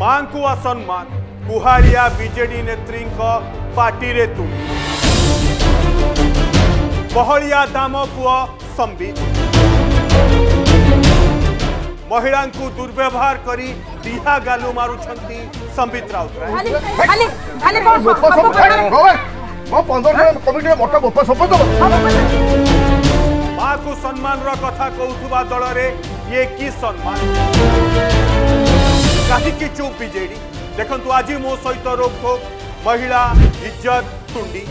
ମାଙ୍କୁ ଅସମ୍ମାନ କୁହାଳିଆ ବିଜେଡି ନେତ୍ରୀଙ୍କ ପାଟିରେ ତୁଳି ବହଳିଆ ଦାମ ପୁଅ ସମ୍ବିତ। ମହିଳାଙ୍କୁ ଦୁର୍ବ୍ୟବହାର କରି ଦିହା ଗାଲୁ ମାରୁଛନ୍ତି ସମ୍ବିତ ରାଉତରାୟ। ମୋ ପନ୍ଦର ଜଣ କମିଟିରେ ମୋଟା ବୋପା ସପୋଜ ମାକୁ ସମ୍ମାନର କଥା କହୁଥିବା ଦଳରେ ଇଏ କି ସମ୍ମାନ? କାହିଁକି ଚୁପ୍ ବିଜେଡି? ଦେଖନ୍ତୁ ଆଜି ମୋ ସହିତ ରୋକଠୋକ ମହିଳା ଇଜ୍ଜତ ତୁଣ୍ଡି।